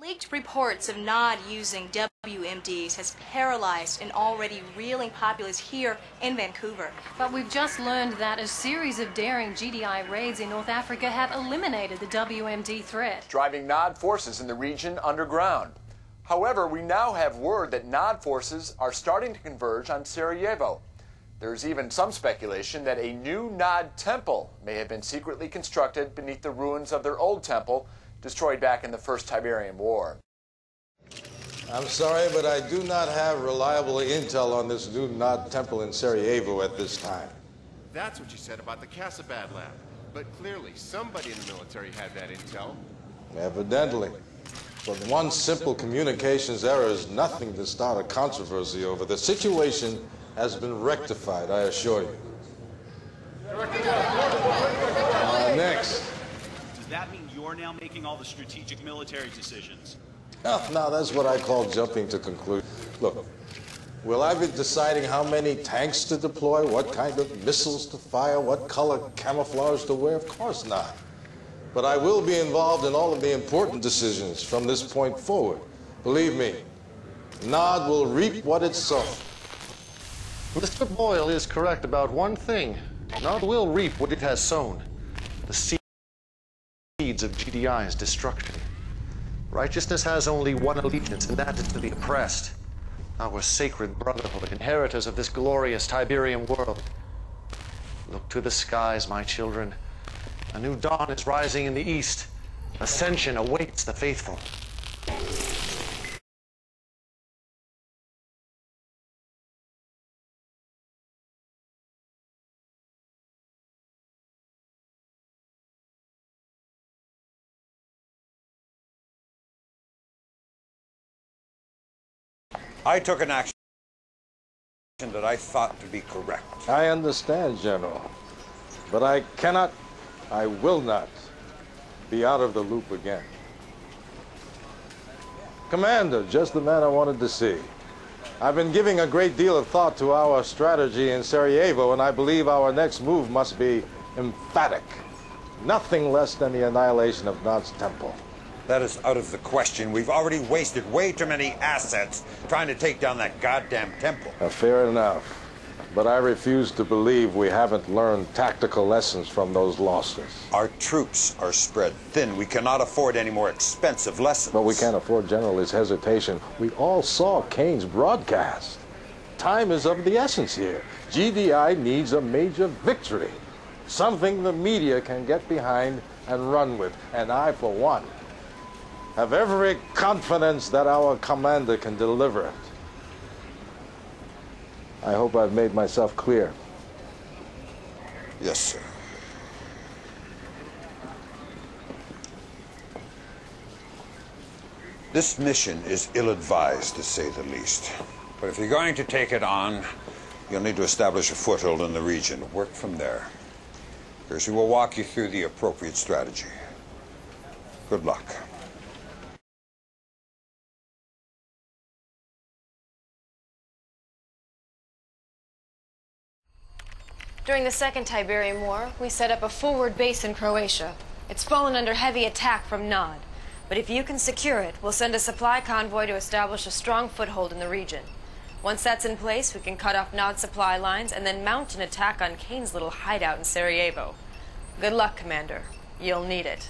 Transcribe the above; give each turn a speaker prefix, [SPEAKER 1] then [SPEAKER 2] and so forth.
[SPEAKER 1] Leaked reports of NOD using WMDs has paralyzed an already reeling populace here in Vancouver.
[SPEAKER 2] But we've just learned that a series of daring GDI raids in North Africa have eliminated the WMD threat.
[SPEAKER 3] Driving NOD forces in the region underground. However, we now have word that NOD forces are starting to converge on Sarajevo. There's even some speculation that a new NOD temple may have been secretly constructed beneath the ruins of their old temple destroyed back in the First Tiberian War.
[SPEAKER 4] I'm sorry, but I do not have reliable intel on this new Nod temple in Sarajevo at this time.
[SPEAKER 5] That's what you said about the Casabad lab. But clearly, somebody in the military had that intel.
[SPEAKER 4] Evidently. But one simple communications error is nothing to start a controversy over. The situation has been rectified, I assure you. Uh, next.
[SPEAKER 6] Does that mean you're now making all the strategic military decisions?
[SPEAKER 4] No, no, that's what I call jumping to conclusions. Look, will I be deciding how many tanks to deploy, what kind of missiles to fire, what color camouflage to wear? Of course not. But I will be involved in all of the important decisions from this point forward. Believe me, Nod will reap what it sows.
[SPEAKER 7] Mr. Boyle is correct about one thing. Nod will reap what it has sown. The of GDI's destruction. Righteousness has only one allegiance, and that is to the oppressed. Our sacred brotherhood, inheritors of this glorious Tiberian world. Look to the skies, my children. A new dawn is rising in the east. Ascension awaits the faithful.
[SPEAKER 8] I took an action that I thought to be correct.
[SPEAKER 4] I understand, General. But I cannot, I will not be out of the loop again. Commander, just the man I wanted to see. I've been giving a great deal of thought to our strategy in Sarajevo, and I believe our next move must be emphatic. Nothing less than the annihilation of Nod's temple.
[SPEAKER 8] That is out of the question. We've already wasted way too many assets trying to take down that goddamn temple.
[SPEAKER 4] Uh, fair enough. But I refuse to believe we haven't learned tactical lessons from those losses.
[SPEAKER 8] Our troops are spread thin. We cannot afford any more expensive lessons.
[SPEAKER 4] But we can't afford General his hesitation. We all saw Kane's broadcast. Time is of the essence here. GDI needs a major victory. Something the media can get behind and run with. And I, for one, have every confidence that our commander can deliver it. I hope I've made myself clear.
[SPEAKER 8] Yes, sir. This mission is ill-advised, to say the least. But if you're going to take it on, you'll need to establish a foothold in the region. Work from there. Kirce will walk you through the appropriate strategy. Good luck.
[SPEAKER 9] During the Second Tiberian War, we set up a forward base in Croatia. It's fallen under heavy attack from Nod. But if you can secure it, we'll send a supply convoy to establish a strong foothold in the region. Once that's in place, we can cut off Nod's supply lines and then mount an attack on Kane's little hideout in Sarajevo. Good luck, Commander. You'll need it.